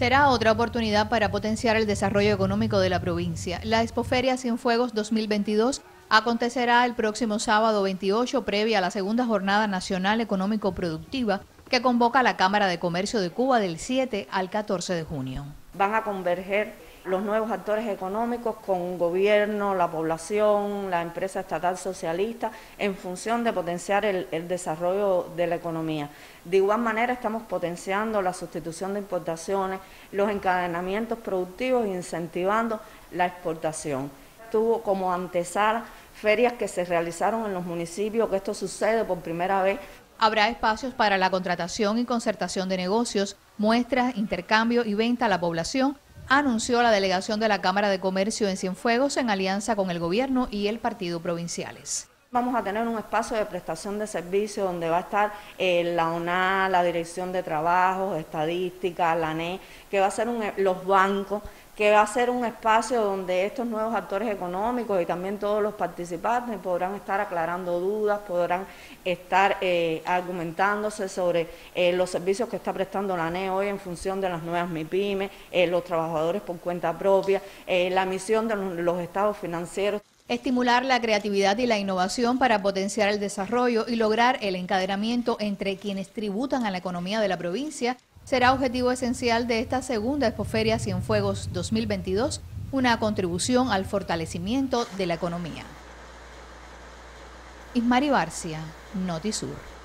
Será otra oportunidad para potenciar el desarrollo económico de la provincia. La Expoferia Cienfuegos 2022 acontecerá el próximo sábado 28 previa a la segunda jornada nacional económico productiva que convoca la Cámara de Comercio de Cuba del 7 al 14 de junio. Van a converger los nuevos actores económicos con gobierno, la población, la empresa estatal socialista, en función de potenciar el, desarrollo de la economía. De igual manera estamos potenciando la sustitución de importaciones, los encadenamientos productivos incentivando la exportación. Tuvo como antesala ferias que se realizaron en los municipios, que esto sucede por primera vez. Habrá espacios para la contratación y concertación de negocios, muestras, intercambio y venta a la población, anunció la delegación de la Cámara de Comercio en Cienfuegos en alianza con el gobierno y el partido provinciales. Vamos a tener un espacio de prestación de servicios donde va a estar eh, la ONA, la Dirección de Trabajo, Estadística, la ANE, que va a ser un, los bancos, que va a ser un espacio donde estos nuevos actores económicos y también todos los participantes podrán estar aclarando dudas, podrán estar eh, argumentándose sobre eh, los servicios que está prestando la ANE hoy en función de las nuevas MIPYME, eh, los trabajadores por cuenta propia, la misión de los estados financieros. Estimular la creatividad y la innovación para potenciar el desarrollo y lograr el encadenamiento entre quienes tributan a la economía de la provincia será objetivo esencial de esta segunda Expoferia Cienfuegos 2022, una contribución al fortalecimiento de la economía. Ismari Barcia, Notisur.